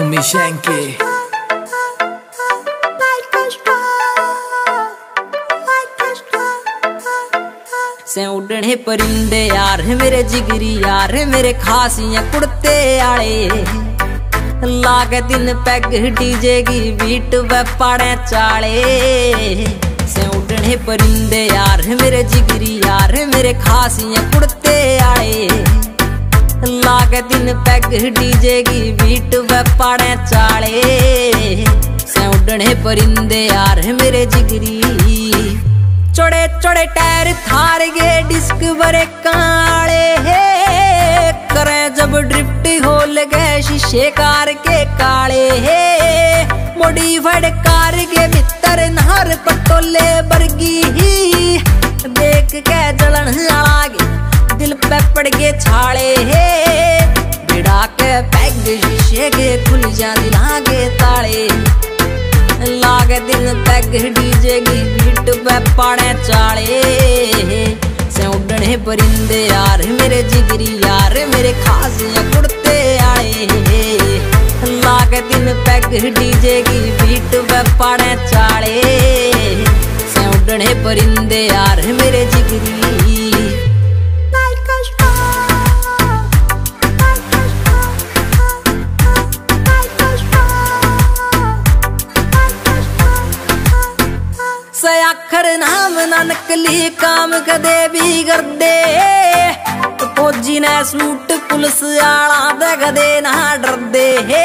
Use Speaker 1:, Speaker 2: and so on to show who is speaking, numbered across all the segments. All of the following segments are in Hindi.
Speaker 1: Sumishenki
Speaker 2: से उड़ने परिंदे यार मेरे जिगरी यार मेरे खासियाँ कुड़ते आले लागे दिन पैग डीजे की बीट वे पाड़े चाले से उड़ने परिंदे यार मेरे जिगरी यार मेरे खासियाँ कुड़ते आले लागे दिन पैग डीजे की बीट वे चाले। से उड़ने परिंदे यार मेरे जिगरी। चौड़े चौड़े टायर थार गे डिस्क बरे काले। करे जब ड्रिफ्ट हो लगे शीशे कार के काले। हे मोडिफाइड कार के भीतर नहर पटोले बरगी। ही देख के जलन लागे पड़ के छाले हे। बिड़ा के पैग शीशे के खुल जा के ताले। लागे दिन तक डीजे की बीट पे पाड़े चाले से उड़ने परिंदे यार, मेरे जिगरी यार, मेरे खास कुड़ते आए लागे दिन पैग डीजे की बीट पे पाड़े चाले से उड़ने परिंदे यार, मेरे अखर नाम ना नकली काम कदे भी कर दे फौजी ने सूट पुलिस आला दे कदे ना डर दे हे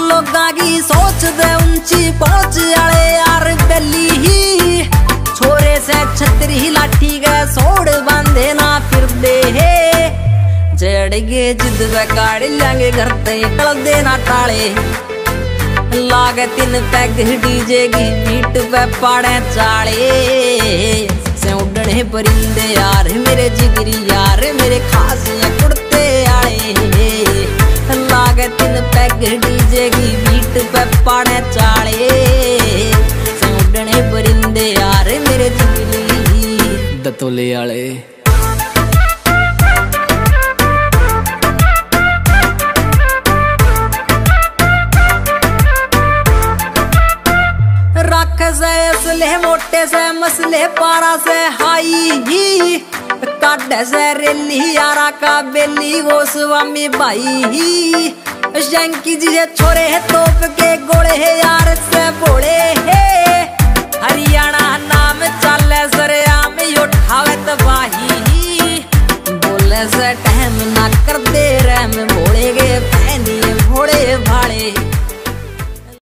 Speaker 2: लोगा की सोच दे ऊँची पहुँच आले यार बेली ही। छोरे से छतरी लाठी के सोड़ बांधे ना फिर दे जड़ गे जिद काड़ लेंगे घर ते कल दे ना टाले। लागे तीन पैग डीजे की बीट पे पाड़े चाले से उड़ने परिंदे यार मेरे जिगरी यार मेरे खास कुड़ते आए लागे तीन पैग डीजे की बीट पे पाड़े चाले से उड़ने परिंदे यार मेरे जिगरी
Speaker 1: दतोले आले
Speaker 2: से असले मोटे से, मसले पारा से, हाई ही। काट से रेली, यारा का बेली, वो स्वामी भाई ही। शंकी जी है छोरे है, तोप के गोले है, यार से बोले है। हरियाणा नाम चले सरे आम उठावे तबाही बोले से टाइम ना कर दे रहे में भोले गे फैनी भोले भाले।